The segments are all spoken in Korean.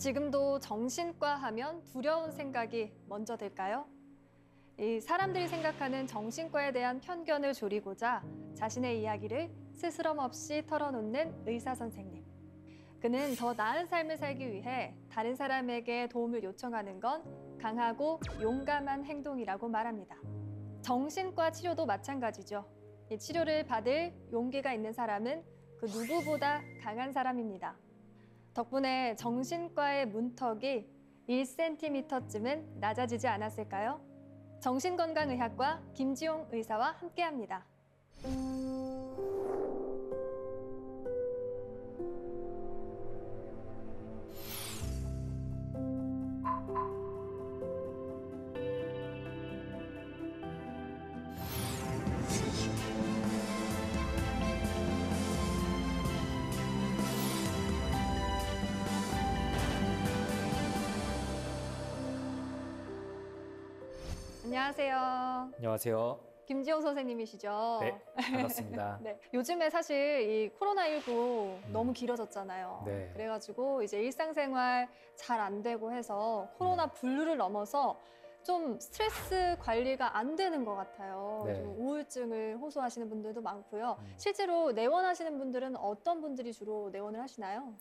지금도 정신과 하면 두려운 생각이 먼저 들까요? 이 사람들이 생각하는 정신과에 대한 편견을 줄이고자 자신의 이야기를 스스럼 없이 털어놓는 의사 선생님. 그는 더 나은 삶을 살기 위해 다른 사람에게 도움을 요청하는 건 강하고 용감한 행동이라고 말합니다. 정신과 치료도 마찬가지죠. 이 치료를 받을 용기가 있는 사람은 그 누구보다 강한 사람입니다. 덕분에 정신과의 문턱이 1cm쯤은 낮아지지 않았을까요? 정신건강의학과 김지용 의사와 함께합니다. 안녕하세요. 안녕하세요. 김지용 선생님이시죠? 네, 반갑습니다. 네, 요즘에 사실 이 코로나19 너무 길어졌잖아요. 네. 그래가지고 이제 일상생활 잘 안 되고 해서 코로나 음. 분류를 넘어서 좀 스트레스 관리가 안 되는 것 같아요. 네. 좀 우울증을 호소하시는 분들도 많고요. 음. 실제로 내원하시는 분들은 어떤 분들이 주로 내원을 하시나요?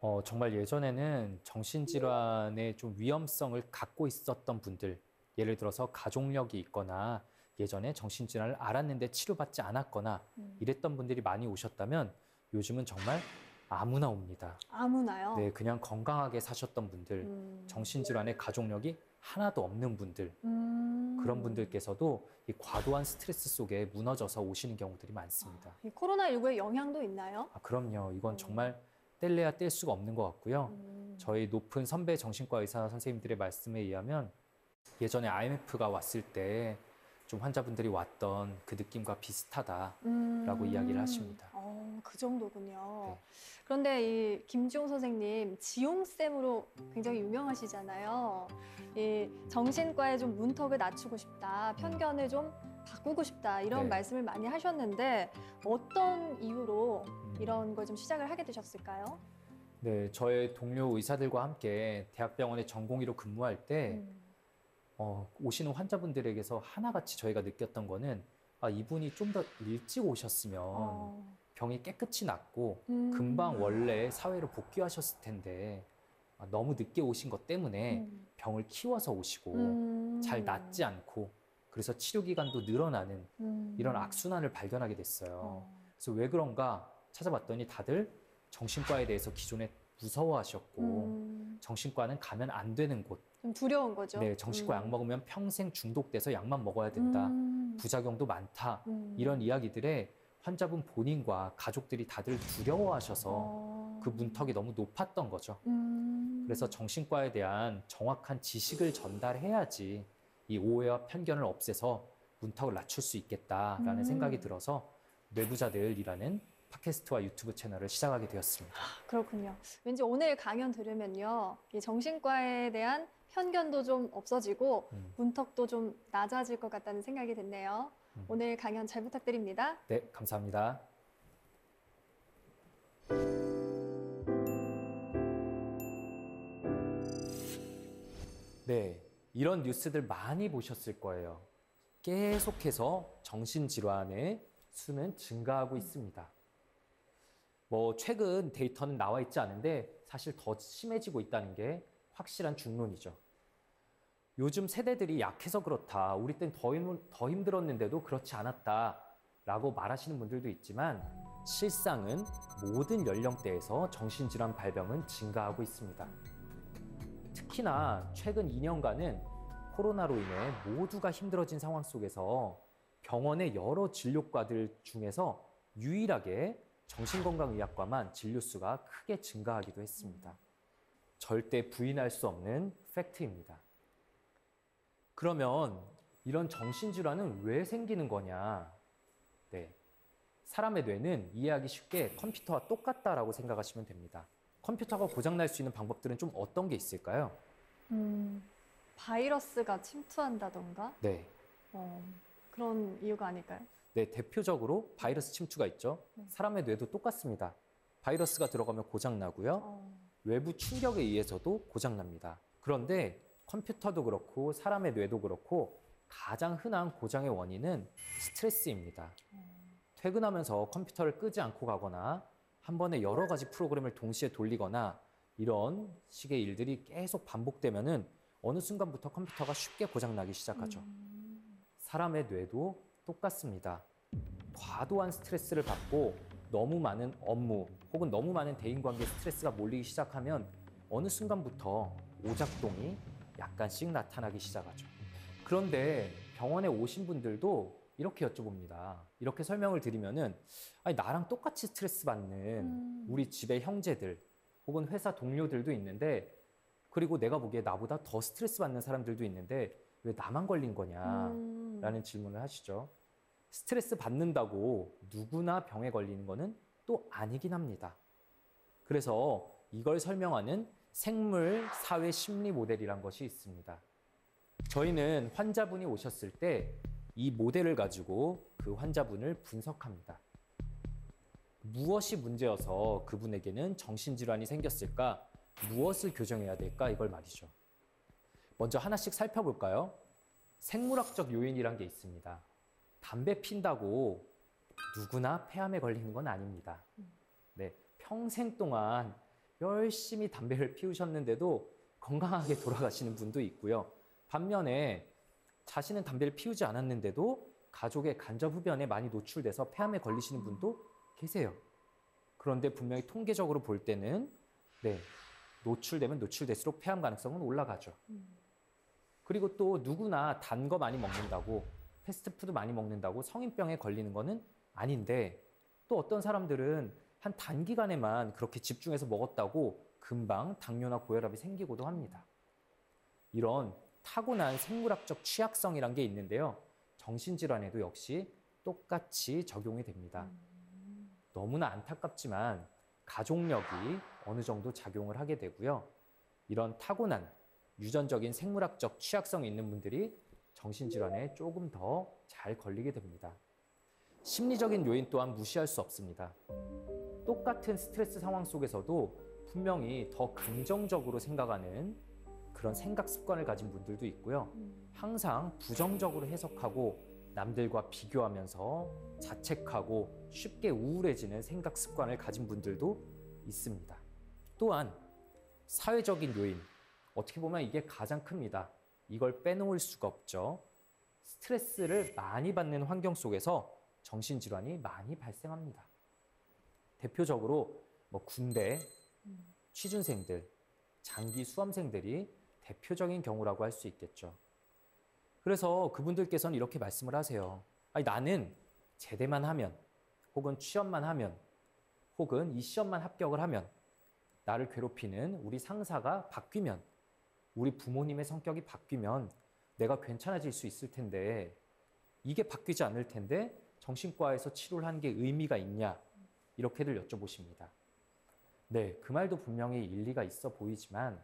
어, 정말 예전에는 정신질환의 좀 위험성을 갖고 있었던 분들, 예를 들어서 가족력이 있거나 예전에 정신질환을 알았는데 치료받지 않았거나 음. 이랬던 분들이 많이 오셨다면 요즘은 정말 아무나 옵니다. 아무나요? 네, 그냥 건강하게 사셨던 분들, 음. 정신질환의 가족력이 하나도 없는 분들, 음. 그런 분들께서도 이 과도한 스트레스 속에 무너져서 오시는 경우들이 많습니다. 이 코로나19의 영향도 있나요? 아, 그럼요. 이건 음. 정말 뗄래야 뗄 수가 없는 것 같고요. 음. 저희 높은 선배 정신과 의사 선생님들의 말씀에 의하면 예전에 IMF가 왔을 때 좀 환자분들이 왔던 그 느낌과 비슷하다라고 음. 이야기를 하십니다. 어, 그 정도군요. 네. 그런데 이 김지용 선생님 지용쌤으로 굉장히 유명하시잖아요. 이 정신과에 좀 문턱을 낮추고 싶다, 편견을 좀 바꾸고 싶다 이런 네. 말씀을 많이 하셨는데 어떤 이유로 음. 이런 걸 좀 시작을 하게 되셨을까요? 네, 저의 동료 의사들과 함께 대학병원에 전공의로 근무할 때 음. 어, 오시는 환자분들에게서 하나같이 저희가 느꼈던 거는 아, 이분이 좀 더 일찍 오셨으면 어. 병이 깨끗이 낫고 음. 금방 원래 사회로 복귀하셨을 텐데 아, 너무 늦게 오신 것 때문에 음. 병을 키워서 오시고 음. 잘 낫지 않고 그래서 치료 기간도 늘어나는 음. 이런 악순환을 발견하게 됐어요. 어. 그래서 왜 그런가 찾아봤더니 다들 정신과에 대해서 기존에 무서워하셨고 음. 정신과는 가면 안 되는 곳. 좀 두려운 거죠. 네, 정신과 음. 약 먹으면 평생 중독돼서 약만 먹어야 된다. 음. 부작용도 많다. 음. 이런 이야기들에 환자분 본인과 가족들이 다들 두려워하셔서 어. 그 문턱이 너무 높았던 거죠. 음. 그래서 정신과에 대한 정확한 지식을 전달해야지 이 오해와 편견을 없애서 문턱을 낮출 수 있겠다라는 음. 생각이 들어서 뇌부자들이라는 팟캐스트와 유튜브 채널을 시작하게 되었습니다. 그렇군요. 왠지 오늘 강연 들으면요, 이 정신과에 대한 편견도 좀 없어지고 음, 문턱도 좀 낮아질 것 같다는 생각이 드네요. 음. 오늘 강연 잘 부탁드립니다. 네, 감사합니다. 네, 이런 뉴스들 많이 보셨을 거예요. 계속해서 정신질환의 수는 증가하고 있습니다. 뭐, 최근 데이터는 나와 있지 않은데 사실 더 심해지고 있다는 게 확실한 중론이죠. 요즘 세대들이 약해서 그렇다. 우리 땐더더 힘들었는데도 그렇지 않았다. 라고 말하시는 분들도 있지만 실상은 모든 연령대에서 정신질환 발병은 증가하고 있습니다. 특히나 최근 2년간은 코로나로 인해 모두가 힘들어진 상황 속에서 병원의 여러 진료과들 중에서 유일하게 정신건강의학과만 진료 수가 크게 증가하기도 했습니다. 절대 부인할 수 없는 팩트입니다. 그러면 이런 정신질환은 왜 생기는 거냐? 네. 사람의 뇌는 이해하기 쉽게 컴퓨터와 똑같다라고 생각하시면 됩니다. 컴퓨터가 고장날 수 있는 방법들은 좀 어떤 게 있을까요? 음, 바이러스가 침투한다던가 네. 어, 그런 이유가 아닐까요? 네, 대표적으로 바이러스 침투가 있죠. 네. 사람의 뇌도 똑같습니다. 바이러스가 들어가면 고장 나고요. 어, 외부 충격에 의해서도 고장 납니다. 그런데 컴퓨터도 그렇고 사람의 뇌도 그렇고 가장 흔한 고장의 원인은 스트레스입니다. 퇴근하면서 컴퓨터를 끄지 않고 가거나 한 번에 여러 가지 프로그램을 동시에 돌리거나 이런 식의 일들이 계속 반복되면은 어느 순간부터 컴퓨터가 쉽게 고장 나기 시작하죠. 사람의 뇌도 똑같습니다. 과도한 스트레스를 받고 너무 많은 업무 혹은 너무 많은 대인관계 스트레스가 몰리기 시작하면 어느 순간부터 오작동이 약간씩 나타나기 시작하죠. 그런데 병원에 오신 분들도 이렇게 여쭤봅니다. 이렇게 설명을 드리면은 아니 나랑 똑같이 스트레스 받는 음. 우리 집의 형제들 혹은 회사 동료들도 있는데 그리고 내가 보기에 나보다 더 스트레스 받는 사람들도 있는데 왜 나만 걸린 거냐? 음. 라는 질문을 하시죠. 스트레스 받는다고 누구나 병에 걸리는 것은 또 아니긴 합니다. 그래서 이걸 설명하는 생물 사회 심리 모델이란 것이 있습니다. 저희는 환자분이 오셨을 때 이 모델을 가지고 그 환자분을 분석합니다. 무엇이 문제여서 그분에게는 정신질환이 생겼을까? 무엇을 교정해야 될까? 이걸 말이죠. 먼저 하나씩 살펴볼까요? 생물학적 요인이란 게 있습니다. 담배 핀다고 누구나 폐암에 걸리는 건 아닙니다. 네, 평생 동안 열심히 담배를 피우셨는데도 건강하게 돌아가시는 분도 있고요. 반면에 자신은 담배를 피우지 않았는데도 가족의 간접 흡연에 많이 노출돼서 폐암에 걸리시는 분도 계세요. 그런데 분명히 통계적으로 볼 때는 네, 노출되면 노출될수록 폐암 가능성은 올라가죠. 그리고 또 누구나 단 거 많이 먹는다고 패스트푸드 많이 먹는다고 성인병에 걸리는 거는 아닌데 또 어떤 사람들은 한 단기간에만 그렇게 집중해서 먹었다고 금방 당뇨나 고혈압이 생기고도 합니다. 이런 타고난 생물학적 취약성이란 게 있는데요. 정신질환에도 역시 똑같이 적용이 됩니다. 너무나 안타깝지만 가족력이 어느 정도 작용을 하게 되고요. 이런 타고난 유전적인 생물학적 취약성이 있는 분들이 정신질환에 조금 더 잘 걸리게 됩니다. 심리적인 요인 또한 무시할 수 없습니다. 똑같은 스트레스 상황 속에서도 분명히 더 긍정적으로 생각하는 그런 생각 습관을 가진 분들도 있고요. 항상 부정적으로 해석하고 남들과 비교하면서 자책하고 쉽게 우울해지는 생각 습관을 가진 분들도 있습니다. 또한 사회적인 요인, 어떻게 보면 이게 가장 큽니다. 이걸 빼놓을 수가 없죠. 스트레스를 많이 받는 환경 속에서 정신질환이 많이 발생합니다. 대표적으로 뭐 군대, 취준생들, 장기 수험생들이 대표적인 경우라고 할 수 있겠죠. 그래서 그분들께서는 이렇게 말씀을 하세요. 아니, 나는 제대만 하면, 혹은 취업만 하면, 혹은 이 시험만 합격을 하면, 나를 괴롭히는 우리 상사가 바뀌면, 우리 부모님의 성격이 바뀌면 내가 괜찮아질 수 있을 텐데, 이게 바뀌지 않을 텐데, 정신과에서 치료를 하는 게 의미가 있냐? 이렇게들 여쭤보십니다. 네, 그 말도 분명히 일리가 있어 보이지만,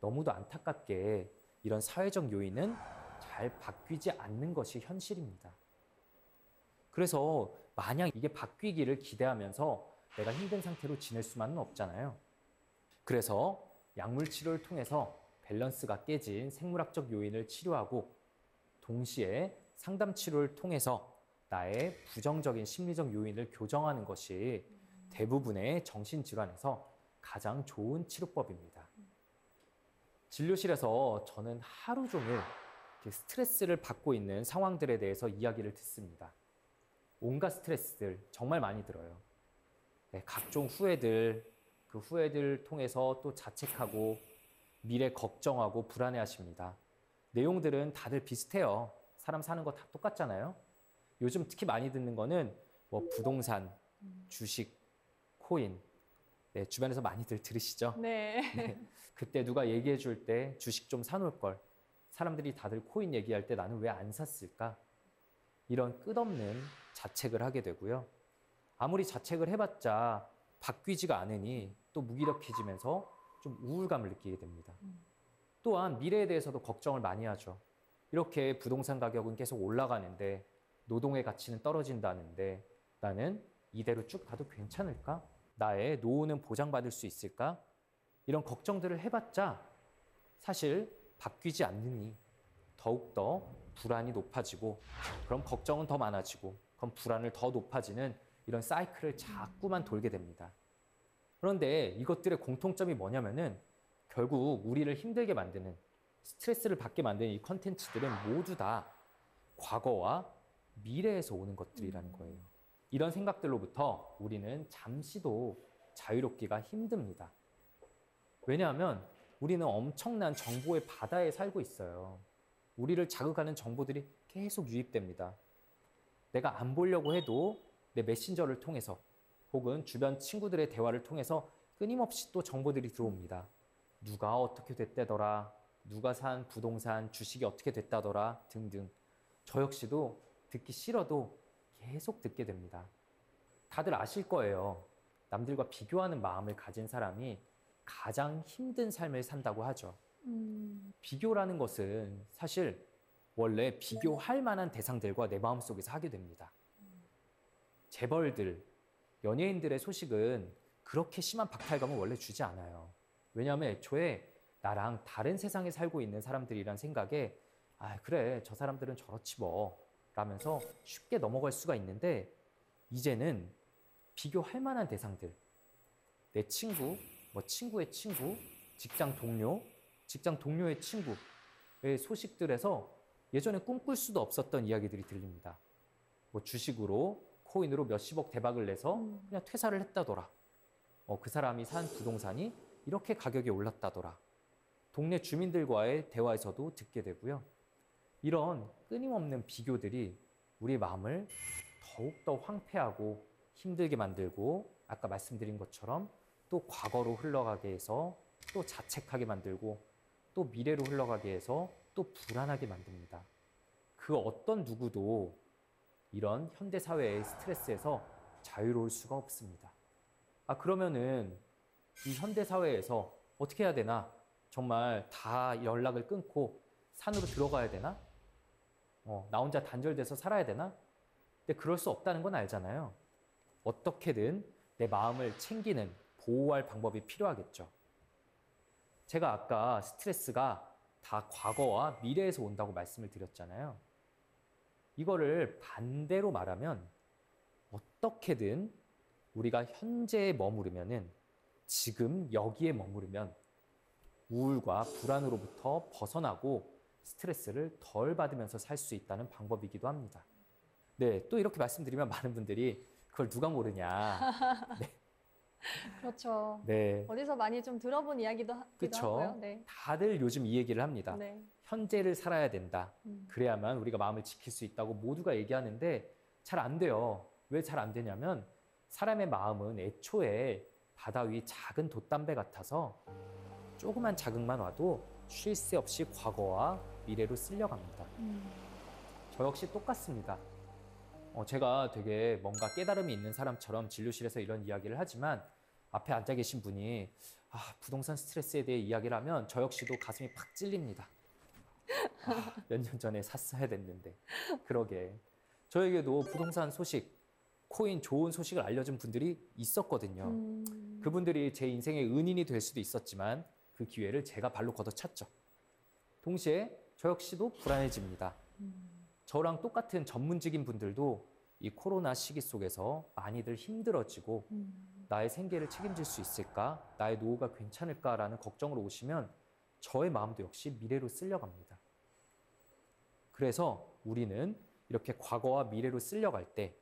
너무도 안타깝게 이런 사회적 요인은 잘 바뀌지 않는 것이 현실입니다. 그래서 마냥 이게 바뀌기를 기대하면서 내가 힘든 상태로 지낼 수만은 없잖아요. 그래서 약물 치료를 통해서 밸런스가 깨진 생물학적 요인을 치료하고 동시에 상담 치료를 통해서 나의 부정적인 심리적 요인을 교정하는 것이 대부분의 정신질환에서 가장 좋은 치료법입니다. 진료실에서 저는 하루 종일 스트레스를 받고 있는 상황들에 대해서 이야기를 듣습니다. 온갖 스트레스들 정말 많이 들어요. 네, 각종 후회들, 그 후회들 통해서 또 자책하고 미래 걱정하고 불안해 하십니다. 내용들은 다들 비슷해요. 사람 사는 거 다 똑같잖아요. 요즘 특히 많이 듣는 거는 뭐 부동산, 주식, 코인. 네, 주변에서 많이들 들으시죠? 네. 네. 그때 누가 얘기해 줄 때 주식 좀 사놓을 걸. 사람들이 다들 코인 얘기할 때 나는 왜 안 샀을까? 이런 끝없는 자책을 하게 되고요. 아무리 자책을 해봤자 바뀌지가 않으니 또 무기력해지면서 좀 우울감을 느끼게 됩니다. 또한 미래에 대해서도 걱정을 많이 하죠. 이렇게 부동산 가격은 계속 올라가는데 노동의 가치는 떨어진다는데 나는 이대로 쭉 가도 괜찮을까? 나의 노후는 보장받을 수 있을까? 이런 걱정들을 해봤자 사실 바뀌지 않느니 더욱더 불안이 높아지고 그럼 걱정은 더 많아지고 그럼 불안을 더 높아지는 이런 사이클을 자꾸만 돌게 됩니다. 그런데 이것들의 공통점이 뭐냐면은 결국 우리를 힘들게 만드는 스트레스를 받게 만드는 이 컨텐츠들은 모두 다 과거와 미래에서 오는 것들이라는 거예요. 이런 생각들로부터 우리는 잠시도 자유롭기가 힘듭니다. 왜냐하면 우리는 엄청난 정보의 바다에 살고 있어요. 우리를 자극하는 정보들이 계속 유입됩니다. 내가 안 보려고 해도 내 메신저를 통해서 혹은 주변 친구들의 대화를 통해서 끊임없이 또 정보들이 들어옵니다. 누가 어떻게 됐다더라, 누가 산 부동산 주식이 어떻게 됐다더라 등등. 저 역시도 듣기 싫어도 계속 듣게 됩니다. 다들 아실 거예요. 남들과 비교하는 마음을 가진 사람이 가장 힘든 삶을 산다고 하죠. 음, 비교라는 것은 사실 원래 비교할 만한 대상들과 내 마음속에서 하게 됩니다. 재벌들, 연예인들의 소식은 그렇게 심한 박탈감을 원래 주지 않아요. 왜냐하면 애초에 나랑 다른 세상에 살고 있는 사람들이란 생각에 아, 그래, 저 사람들은 저렇지 뭐. 라면서 쉽게 넘어갈 수가 있는데 이제는 비교할 만한 대상들, 내 친구, 뭐 친구의 친구, 직장 동료, 직장 동료의 친구의 소식들에서 예전에 꿈꿀 수도 없었던 이야기들이 들립니다. 뭐 주식으로 코인으로 몇십억 대박을 내서 음. 그냥 퇴사를 했다더라. 어, 그 사람이 산 부동산이 이렇게 가격이 올랐다더라. 동네 주민들과의 대화에서도 듣게 되고요. 이런 끊임없는 비교들이 우리 마음을 더욱더 황폐하고 힘들게 만들고 아까 말씀드린 것처럼 또 과거로 흘러가게 해서 또 자책하게 만들고 또 미래로 흘러가게 해서 또 불안하게 만듭니다. 그 어떤 누구도 이런 현대 사회의 스트레스에서 자유로울 수가 없습니다. 아, 그러면은 이 현대 사회에서 어떻게 해야 되나? 정말 다 연락을 끊고 산으로 들어가야 되나? 어, 나 혼자 단절돼서 살아야 되나? 근데 그럴 수 없다는 건 알잖아요. 어떻게든 내 마음을 챙기는, 보호할 방법이 필요하겠죠. 제가 아까 스트레스가 다 과거와 미래에서 온다고 말씀을 드렸잖아요. 이거를 반대로 말하면 어떻게든 우리가 현재에 머무르면은 지금 여기에 머무르면 우울과 불안으로부터 벗어나고 스트레스를 덜 받으면서 살 수 있다는 방법이기도 합니다. 네, 또 이렇게 말씀드리면 많은 분들이 그걸 누가 모르냐. 그렇죠. 네, 어디서 많이 좀 들어본 이야기도. 하고요. 네. 다들 요즘 이 얘기를 합니다. 네. 현재를 살아야 된다. 음. 그래야만 우리가 마음을 지킬 수 있다고 모두가 얘기하는데 잘 안 돼요. 왜 잘 안 되냐면 사람의 마음은 애초에 바다 위 작은 돛담배 같아서 조그만 자극만 와도 쉴 새 없이 과거와 미래로 쓸려갑니다. 음. 저 역시 똑같습니다. 어, 제가 되게 뭔가 깨달음이 있는 사람처럼 진료실에서 이런 이야기를 하지만 앞에 앉아 계신 분이 아, 부동산 스트레스에 대해 이야기를 하면 저 역시도 가슴이 팍 찔립니다. 아, 몇년 전에 샀어야 됐는데. 그러게. 저에게도 부동산 소식, 코인 좋은 소식을 알려준 분들이 있었거든요. 음. 그분들이 제 인생의 은인이 될 수도 있었지만 그 기회를 제가 발로 걷어찼죠. 동시에 저 역시도 불안해집니다. 음. 저랑 똑같은 전문직인 분들도 이 코로나 시기 속에서 많이들 힘들어지고 음. 나의 생계를 책임질 수 있을까? 나의 노후가 괜찮을까라는 걱정으로 오시면 저의 마음도 역시 미래로 쓸려갑니다. 그래서 우리는 이렇게 과거와 미래로 쓸려갈 때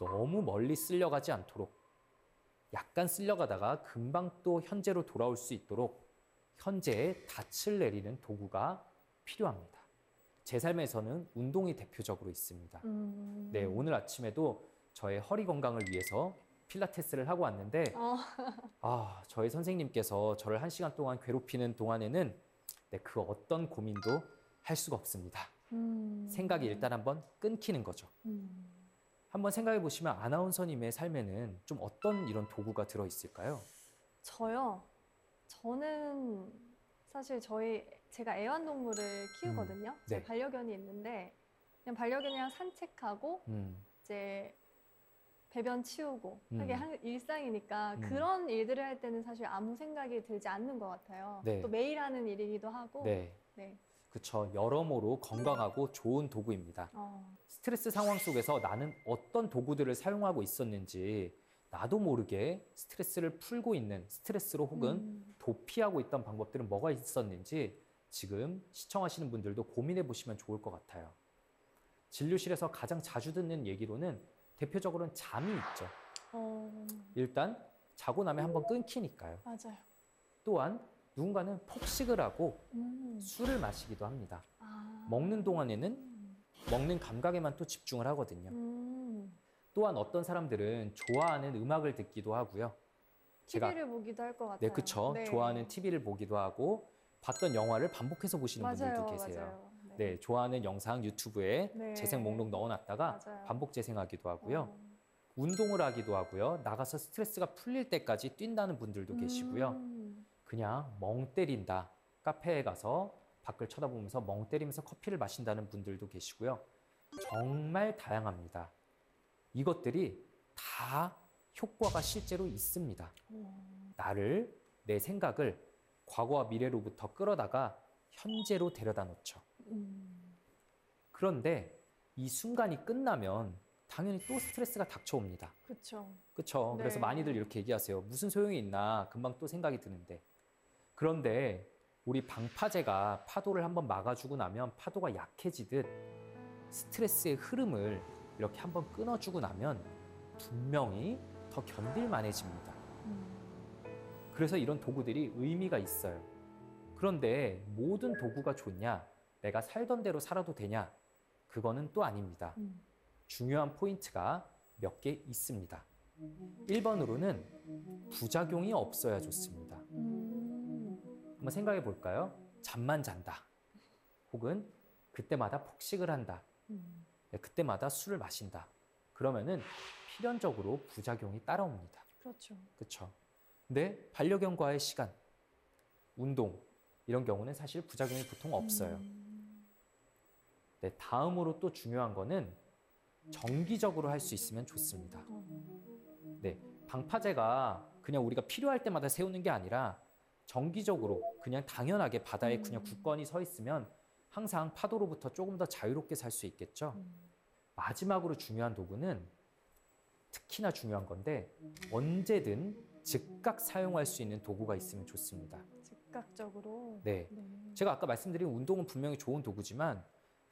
너무 멀리 쓸려가지 않도록 약간 쓸려가다가 금방 또 현재로 돌아올 수 있도록 현재에 닻을 내리는 도구가 필요합니다. 제 삶에서는 운동이 대표적으로 있습니다. 음. 네, 오늘 아침에도 저의 허리 건강을 위해서 필라테스를 하고 왔는데 어. 아, 저희 선생님께서 저를 한 시간 동안 괴롭히는 동안에는 네, 그 어떤 고민도 할 수가 없습니다. 음. 생각이 일단 한번 끊기는 거죠. 음. 한번 생각해 보시면 아나운서님의 삶에는 좀 어떤 이런 도구가 들어 있을까요? 저요. 저는 사실 저희 제가 애완동물을 키우거든요. 제 네. 반려견이 있는데 그냥 반려견이랑 산책하고 음, 이제 배변 치우고 음. 하게 한 일상이니까 음. 그런 일들을 할 때는 사실 아무 생각이 들지 않는 것 같아요. 네. 또 매일 하는 일이기도 하고. 네. 네. 그쵸. 여러모로 건강하고 좋은 도구입니다. 어, 스트레스 상황 속에서 나는 어떤 도구들을 사용하고 있었는지 나도 모르게 스트레스를 풀고 있는 스트레스로 혹은 음. 도피하고 있던 방법들은 뭐가 있었는지 지금 시청하시는 분들도 고민해 보시면 좋을 것 같아요. 진료실에서 가장 자주 듣는 얘기로는 대표적으로는 잠이 있죠. 어, 일단 자고 나면 한번 끊기니까요. 맞아요. 또한 누군가는 폭식을 하고 음. 술을 마시기도 합니다. 아. 먹는 동안에는 음. 먹는 감각에만 또 집중을 하거든요. 음. 또한 어떤 사람들은 좋아하는 음악을 듣기도 하고요. 제가 TV를 보기도 할 것 같아요. 네, 그쵸. 네. 좋아하는 TV를 보기도 하고 봤던 영화를 반복해서 보시는 맞아요, 분들도 계세요. 맞아요. 네, 좋아하는 영상 유튜브에 네. 재생 목록 넣어놨다가 맞아요. 반복 재생하기도 하고요. 어. 운동을 하기도 하고요. 나가서 스트레스가 풀릴 때까지 뛴다는 분들도 계시고요. 음. 그냥 멍 때린다. 카페에 가서 밖을 쳐다보면서 멍 때리면서 커피를 마신다는 분들도 계시고요. 정말 다양합니다. 이것들이 다 효과가 실제로 있습니다. 어. 나를, 내 생각을 과거와 미래로부터 끌어다가 현재로 데려다 놓죠. 음. 그런데 이 순간이 끝나면 당연히 또 스트레스가 닥쳐옵니다. 그쵸. 그쵸? 네. 그래서 많이들 이렇게 얘기하세요. 무슨 소용이 있나? 금방 또 생각이 드는데. 그런데 우리 방파제가 파도를 한번 막아주고 나면 파도가 약해지듯 스트레스의 흐름을 이렇게 한번 끊어주고 나면 분명히 더 견딜만해집니다. 음. 그래서 이런 도구들이 의미가 있어요. 그런데 모든 도구가 좋냐? 내가 살던 대로 살아도 되냐? 그거는 또 아닙니다. 음. 중요한 포인트가 몇 개 있습니다. 1번으로는 부작용이 없어야 좋습니다. 음. 한번 생각해 볼까요? 잠만 잔다. 혹은 그때마다 폭식을 한다. 음. 네, 그때마다 술을 마신다. 그러면은 필연적으로 부작용이 따라옵니다. 그렇죠. 그렇죠? 근데 반려견과의 시간, 운동 이런 경우는 사실 부작용이 보통 없어요. 음. 네, 다음으로 또 중요한 거는 정기적으로 할 수 있으면 좋습니다. 어. 네, 방파제가 그냥 우리가 필요할 때마다 세우는 게 아니라 정기적으로 그냥 당연하게 바다에 그냥 음. 굳건히 서 있으면 항상 파도로부터 조금 더 자유롭게 살 수 있겠죠. 음. 마지막으로 중요한 도구는 특히나 중요한 건데 언제든 즉각 사용할 수 있는 도구가 있으면 좋습니다. 즉각적으로. 네. 네. 제가 아까 말씀드린 운동은 분명히 좋은 도구지만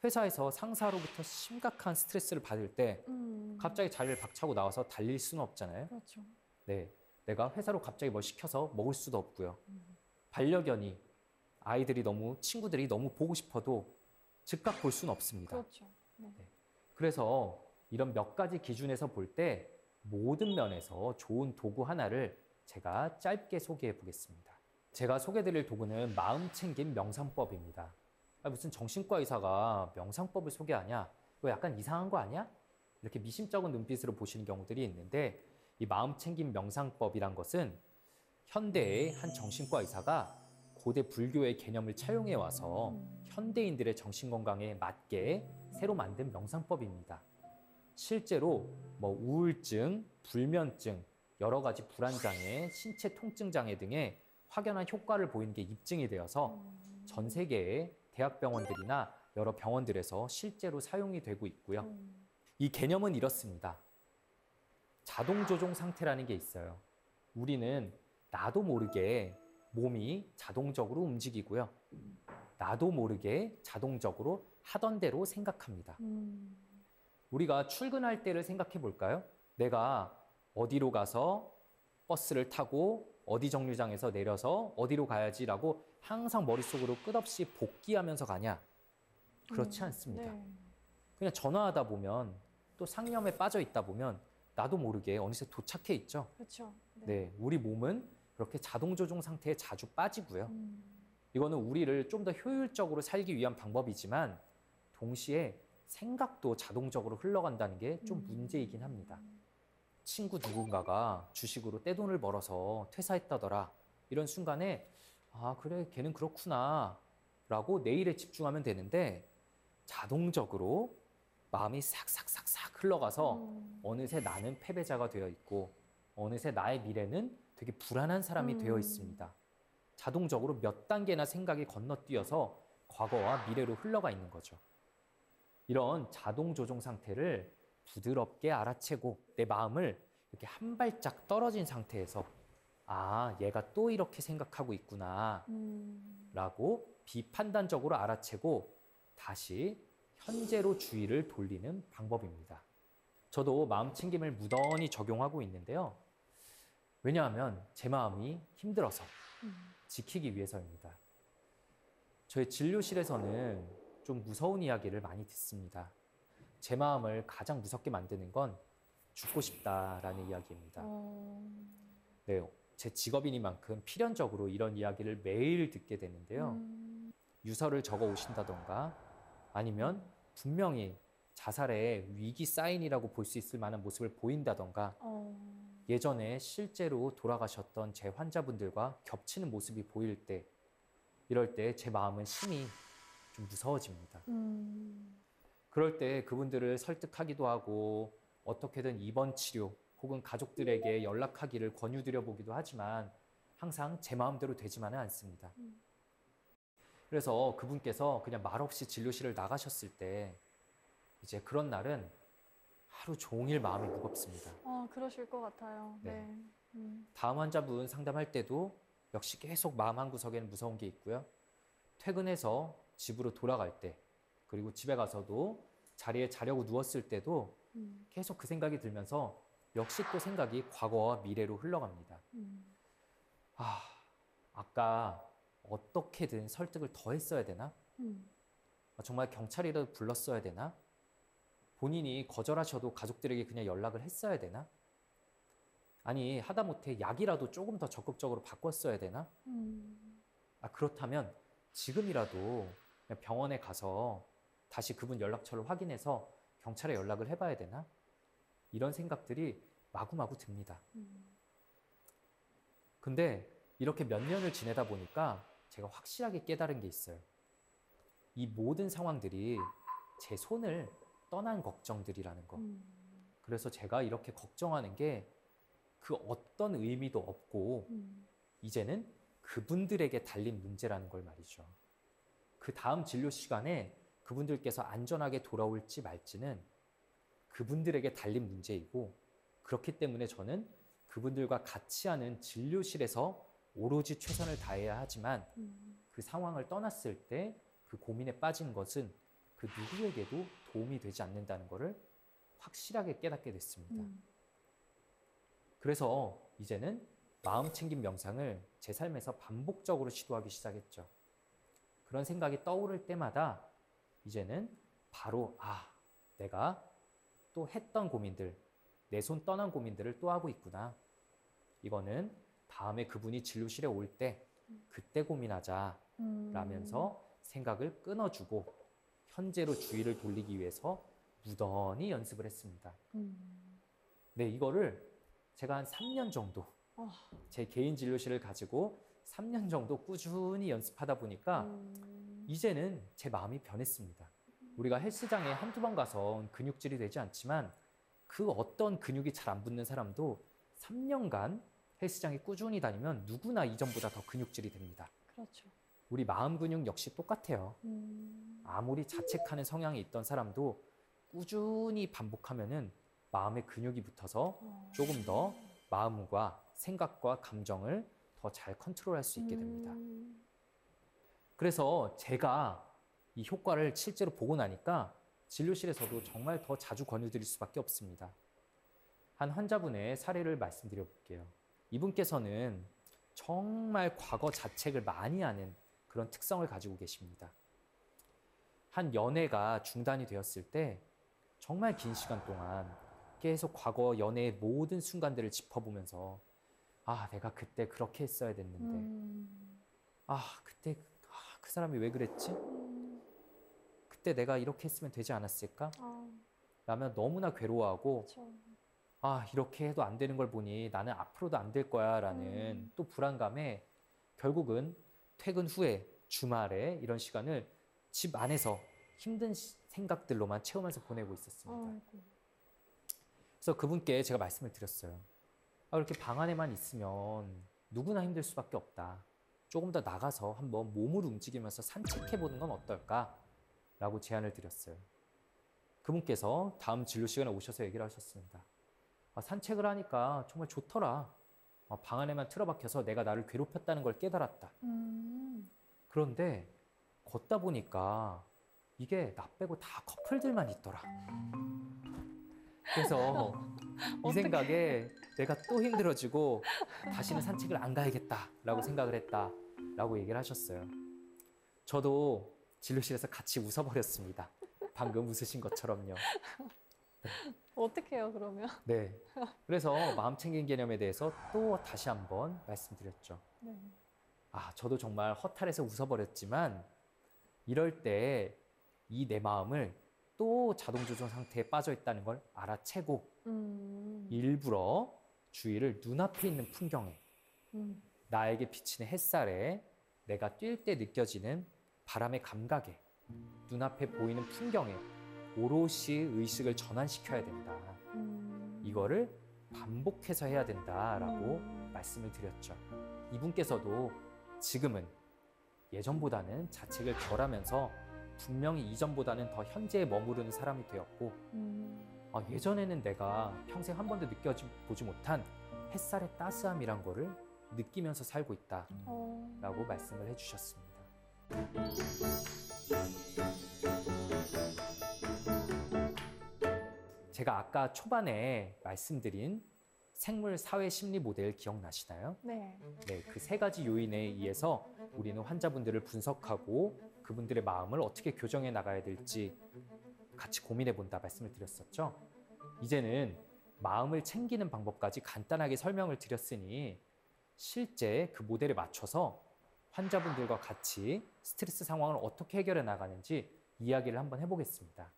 회사에서 상사로부터 심각한 스트레스를 받을 때 음. 갑자기 자리를 박차고 나와서 달릴 수는 없잖아요. 그렇죠. 네. 내가 회사로 갑자기 뭘 시켜서 먹을 수도 없고요. 음. 반려견이 아이들이 너무 친구들이 너무 보고 싶어도 즉각 볼 수는 없습니다. 그렇죠. 네. 그래서 이런 몇 가지 기준에서 볼 때 모든 면에서 좋은 도구 하나를 제가 짧게 소개해 보겠습니다. 제가 소개드릴 도구는 마음 챙김 명상법입니다. 아, 무슨 정신과 의사가 명상법을 소개하냐? 이거 약간 이상한 거 아니야? 이렇게 미심쩍은 눈빛으로 보시는 경우들이 있는데 이 마음 챙김 명상법이란 것은 현대의 한 정신과 의사가 고대 불교의 개념을 차용해 와서 음. 현대인들의 정신 건강에 맞게 새로 만든 명상법입니다. 실제로 뭐 우울증, 불면증, 여러 가지 불안 장애, 신체 통증 장애 등의 확연한 효과를 보이는 게 입증이 되어서 음. 전 세계의 대학병원들이나 여러 병원들에서 실제로 사용이 되고 있고요. 음. 이 개념은 이렇습니다. 자동 조종 상태라는 게 있어요. 우리는 나도 모르게 몸이 자동적으로 움직이고요. 나도 모르게 자동적으로 하던 대로 생각합니다. 음. 우리가 출근할 때를 생각해 볼까요? 내가 어디로 가서 버스를 타고 어디 정류장에서 내려서 어디로 가야지라고 항상 머릿속으로 끝없이 복귀하면서 가냐? 그렇지 음. 않습니다. 네. 그냥 전화하다 보면 또 상념에 빠져 있다 보면 나도 모르게 어느새 도착해 있죠. 그렇죠. 네, 우리 몸은 그렇게 자동 조종 상태에 자주 빠지고요. 음. 이거는 우리를 좀 더 효율적으로 살기 위한 방법이지만 동시에 생각도 자동적으로 흘러간다는 게좀 음. 문제이긴 합니다. 친구 누군가가 주식으로 떼돈을 벌어서 퇴사했다더라. 이런 순간에 아, 그래, 걔는 그렇구나. 라고 내일에 집중하면 되는데 자동적으로 마음이 싹싹싹싹 흘러가서 음. 어느새 나는 패배자가 되어 있고 어느새 나의 미래는 되게 불안한 사람이 음. 되어 있습니다. 자동적으로 몇 단계나 생각이 건너뛰어서 과거와 미래로 흘러가 있는 거죠. 이런 자동 조종 상태를 부드럽게 알아채고 내 마음을 이렇게 한 발짝 떨어진 상태에서 아, 얘가 또 이렇게 생각하고 있구나. 음. 라고 비판단적으로 알아채고 다시 현재로 주의를 돌리는 방법입니다. 저도 마음 챙김을 무던히 적용하고 있는데요. 왜냐하면 제 마음이 힘들어서 음. 지키기 위해서입니다. 저희 진료실에서는 좀 무서운 이야기를 많이 듣습니다. 제 마음을 가장 무섭게 만드는 건 죽고 싶다라는 이야기입니다. 어. 네, 제 직업이니만큼 필연적으로 이런 이야기를 매일 듣게 되는데요. 음. 유서를 적어 오신다던가 아니면 분명히 자살의 위기 사인이라고 볼 수 있을 만한 모습을 보인다던가 어. 예전에 실제로 돌아가셨던 제 환자분들과 겹치는 모습이 보일 때 이럴 때 제 마음은 심히 좀 무서워집니다. 음. 그럴 때 그분들을 설득하기도 하고 어떻게든 입원 치료 혹은 가족들에게 연락하기를 권유드려 보기도 하지만 항상 제 마음대로 되지만은 않습니다. 음. 그래서 그분께서 그냥 말없이 진료실을 나가셨을 때 이제 그런 날은 하루 종일 마음이 무겁습니다. 어, 그러실 것 같아요. 네. 네. 음. 다음 환자분 상담할 때도 역시 계속 마음 한 구석에는 무서운 게 있고요. 퇴근해서 집으로 돌아갈 때 그리고 집에 가서도 자리에 자려고 누웠을 때도 음. 계속 그 생각이 들면서 역시 또 생각이 과거와 미래로 흘러갑니다. 음. 아, 아까 어떻게든 설득을 더 했어야 되나? 음. 아, 정말 경찰이라도 불렀어야 되나? 본인이 거절하셔도 가족들에게 그냥 연락을 했어야 되나? 아니, 하다못해 약이라도 조금 더 적극적으로 바꿨어야 되나? 음. 아, 그렇다면 지금이라도 병원에 가서 다시 그분 연락처를 확인해서 경찰에 연락을 해봐야 되나? 이런 생각들이 마구마구 듭니다. 음. 근데 이렇게 몇 년을 지내다 보니까 제가 확실하게 깨달은 게 있어요. 이 모든 상황들이 제 손을 떠난 걱정들이라는 거. 음. 그래서 제가 이렇게 걱정하는 게 그 어떤 의미도 없고 음. 이제는 그분들에게 달린 문제라는 걸 말이죠. 그 다음 진료 시간에 그분들께서 안전하게 돌아올지 말지는 그분들에게 달린 문제이고 그렇기 때문에 저는 그분들과 같이 하는 진료실에서 오로지 최선을 다해야 하지만 음. 그 상황을 떠났을 때 그 고민에 빠진 것은 그 누구에게도 도움이 되지 않는다는 것을 확실하게 깨닫게 됐습니다. 음. 그래서 이제는 마음 챙김 명상을 제 삶에서 반복적으로 시도하기 시작했죠. 그런 생각이 떠오를 때마다 이제는 바로 아, 내가 또 했던 고민들, 내 손 떠난 고민들을 또 하고 있구나. 이거는 다음에 그분이 진료실에 올 때 그때 고민하자 음. 라면서 생각을 끊어주고 현재로 주의를 돌리기 위해서 무던히 연습을 했습니다. 음. 네, 이거를 제가 한 3년 정도 어. 제 개인 진료실을 가지고 3년 정도 꾸준히 연습하다 보니까 음. 이제는 제 마음이 변했습니다. 우리가 헬스장에 한두 번 가서 근육질이 되지 않지만 그 어떤 근육이 잘 안 붙는 사람도 3년간 헬스장에 꾸준히 다니면 누구나 이전보다 더 근육질이 됩니다. 그렇죠. 우리 마음 근육 역시 똑같아요. 음. 아무리 자책하는 성향이 있던 사람도 꾸준히 반복하면은 마음의 근육이 붙어서 어. 조금 더 마음과 생각과 감정을 더 잘 컨트롤할 수 있게 됩니다. 음. 그래서 제가 이 효과를 실제로 보고 나니까 진료실에서도 정말 더 자주 권유드릴 수밖에 없습니다. 한 환자분의 사례를 말씀드려 볼게요. 이분께서는 정말 과거 자책을 많이 하는 그런 특성을 가지고 계십니다. 한 연애가 중단이 되었을 때 정말 긴 시간 동안 계속 과거 연애의 모든 순간들을 짚어보면서 아, 내가 그때 그렇게 했어야 됐는데 음. 아, 그때 아, 그 사람이 왜 그랬지? 음. 그때 내가 이렇게 했으면 되지 않았을까? 아, 라면 너무나 괴로워하고 그렇죠. 아, 이렇게 해도 안 되는 걸 보니 나는 앞으로도 안 될 거야 라는 음. 또 불안감에 결국은 퇴근 후에 주말에 이런 시간을 집 안에서 힘든 시- 생각들로만 채우면서 보내고 있었습니다. 아이고. 그래서 그분께 제가 말씀을 드렸어요. 아, 이렇게 방 안에만 있으면 누구나 힘들 수밖에 없다. 조금 더 나가서 한번 몸을 움직이면서 산책해 보는 건 어떨까? 라고 제안을 드렸어요. 그분께서 다음 진료 시간에 오셔서 얘기를 하셨습니다. 아, 산책을 하니까 정말 좋더라. 아, 방 안에만 틀어박혀서 내가 나를 괴롭혔다는 걸 깨달았다. 음. 그런데 걷다 보니까 이게 나 빼고 다 커플들만 있더라. 그래서 이. 생각에 내가 또 힘들어지고 다시는 산책을 안 가야겠다라고 생각을 했다라고 얘기를 하셨어요. 저도 진료실에서 같이 웃어버렸습니다. 방금 웃으신 것처럼요. 어떡해요, 그러면? 네. 그래서 마음 챙긴 개념에 대해서 또 다시 한번 말씀드렸죠. 네. 아, 저도 정말 허탈해서 웃어버렸지만 이럴 때 이 내 마음을 또 자동 조정 상태에 빠져 있다는 걸 알아채고 음. 일부러 주의를 눈앞에 있는 풍경에 음. 나에게 비치는 햇살에 내가 뛸 때 느껴지는 바람의 감각에 눈앞에 보이는 풍경에 오롯이 의식을 전환시켜야 된다. 음. 이거를 반복해서 해야 된다라고 음. 말씀을 드렸죠. 이분께서도 지금은 예전보다는 자책을 덜하면서 분명히 이전보다는 더 현재에 머무르는 사람이 되었고 음. 아, 예전에는 내가 평생 한 번도 느껴보지 못한 햇살의 따스함이란 거를 느끼면서 살고 있다 라고 어. 말씀을 해주셨습니다. 제가 아까 초반에 말씀드린 생물 사회 심리 모델 기억나시나요? 네. 네, 그 세 가지 요인에 의해서 우리는 환자분들을 분석하고 그분들의 마음을 어떻게 교정해 나가야 될지 같이 고민해 본다 말씀을 드렸었죠. 이제는 마음을 챙기는 방법까지 간단하게 설명을 드렸으니 실제 그 모델에 맞춰서 환자분들과 같이 스트레스 상황을 어떻게 해결해 나가는지 이야기를 한번 해보겠습니다.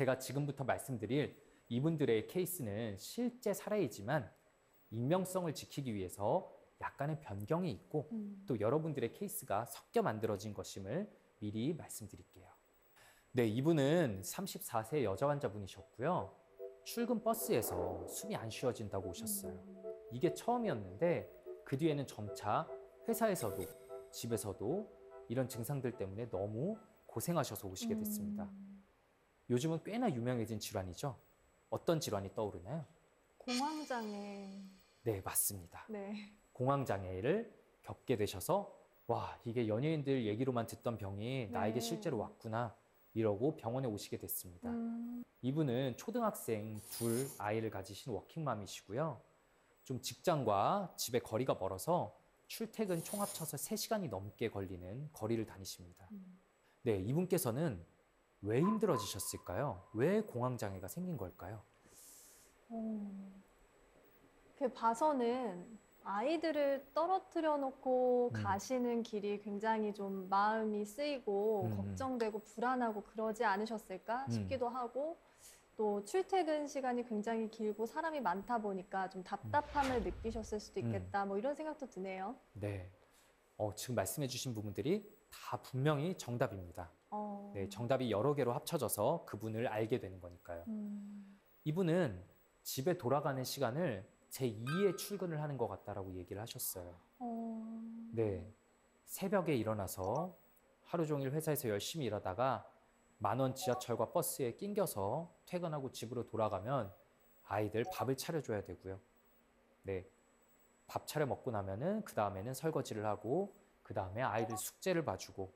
제가 지금부터 말씀드릴 이분들의 케이스는 실제 사례이지만 익명성을 지키기 위해서 약간의 변경이 있고 음. 또 여러분들의 케이스가 섞여 만들어진 것임을 미리 말씀드릴게요. 네, 이분은 34세 여자 환자분이셨고요. 출근 버스에서 숨이 안 쉬어진다고 오셨어요. 이게 처음이었는데 그 뒤에는 점차 회사에서도 집에서도 이런 증상들 때문에 너무 고생하셔서 오시게 됐습니다. 음. 요즘은 꽤나 유명해진 질환이죠. 어떤 질환이 떠오르나요? 공황장애. 네, 맞습니다. 네. 공황장애를 겪게 되셔서 와 이게 연예인들 얘기로만 듣던 병이 나에게 네. 실제로 왔구나 이러고 병원에 오시게 됐습니다. 음. 이분은 초등학생 둘 아이를 가지신 워킹맘이시고요. 좀 직장과 집의 거리가 멀어서 출퇴근 총 합쳐서 3시간이 넘게 걸리는 거리를 다니십니다. 음. 네, 이분께서는 왜 힘들어지셨을까요? 왜 공황 장애가 생긴 걸까요? 어. 그 봐서는 아이들을 떨어뜨려 놓고 음. 가시는 길이 굉장히 좀 마음이 쓰이고 음, 음. 걱정되고 불안하고 그러지 않으셨을까 음. 싶기도 하고 또 출퇴근 시간이 굉장히 길고 사람이 많다 보니까 좀 답답함을 느끼셨을 수도 음. 있겠다 뭐 이런 생각도 드네요. 네. 어, 지금 말씀해 주신 부분들이 다 분명히 정답입니다. 어. 네, 정답이 여러 개로 합쳐져서 그분을 알게 되는 거니까요. 음. 이분은 집에 돌아가는 시간을 제2의 출근을 하는 것 같다라고 얘기를 하셨어요. 어. 네. 새벽에 일어나서 하루 종일 회사에서 열심히 일하다가 만원 지하철과 버스에 낑겨서 퇴근하고 집으로 돌아가면 아이들 밥을 차려줘야 되고요. 네. 밥 차려 먹고 나면은 그 다음에는 설거지를 하고 그 다음에 아이들 숙제를 봐주고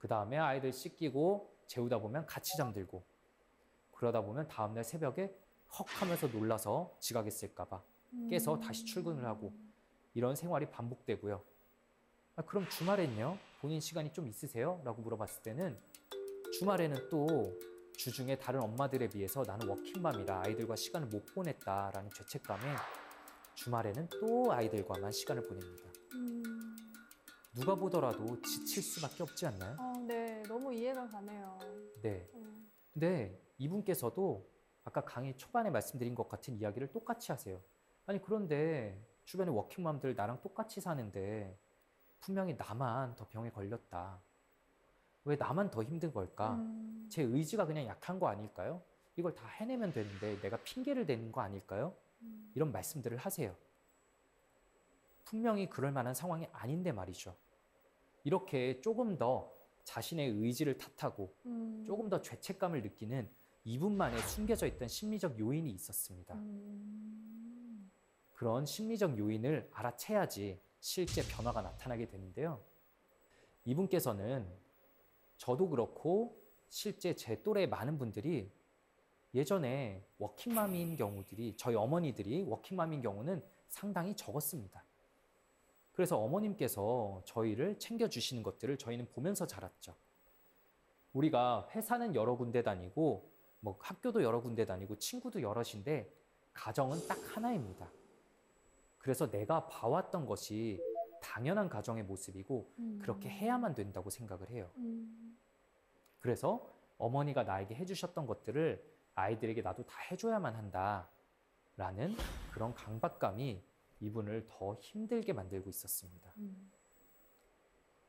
그 다음에 아이들 씻기고 재우다 보면 같이 잠들고 그러다 보면 다음날 새벽에 헉 하면서 놀라서 지각했을까봐 깨서 다시 출근을 하고 이런 생활이 반복되고요. 아, 그럼 주말엔요? 본인 시간이 좀 있으세요? 라고 물어봤을 때는 주말에는 또 주중에 다른 엄마들에 비해서 나는 워킹맘이라 아이들과 시간을 못 보냈다라는 죄책감에 주말에는 또 아이들과만 시간을 보냅니다. 음. 누가 보더라도 지칠 수밖에 없지 않나요? 너무 이해가 가네요. 네. 음. 근데 이분께서도 아까 강의 초반에 말씀드린 것 같은 이야기를 똑같이 하세요. 아니 그런데 주변에 워킹맘들 나랑 똑같이 사는데 분명히 나만 더 병에 걸렸다. 왜 나만 더 힘든 걸까? 음. 제 의지가 그냥 약한 거 아닐까요? 이걸 다 해내면 되는데 내가 핑계를 대는 거 아닐까요? 음. 이런 말씀들을 하세요. 분명히 그럴 만한 상황이 아닌데 말이죠. 이렇게 조금 더 자신의 의지를 탓하고 음. 조금 더 죄책감을 느끼는 이분만의 숨겨져 있던 심리적 요인이 있었습니다. 음. 그런 심리적 요인을 알아채야지 실제 변화가 나타나게 되는데요. 이분께서는 저도 그렇고 실제 제 또래 많은 분들이 예전에 워킹맘인 경우들이 저희 어머니들이 워킹맘인 경우는 상당히 적었습니다. 그래서 어머님께서 저희를 챙겨주시는 것들을 저희는 보면서 자랐죠. 우리가 회사는 여러 군데 다니고 뭐 학교도 여러 군데 다니고 친구도 여럿인데 가정은 딱 하나입니다. 그래서 내가 봐왔던 것이 당연한 가정의 모습이고 음. 그렇게 해야만 된다고 생각을 해요. 음. 그래서 어머니가 나에게 해주셨던 것들을 아이들에게 나도 다 해줘야만 한다 라는 그런 강박감이 이분을 더 힘들게 만들고 있었습니다. 음.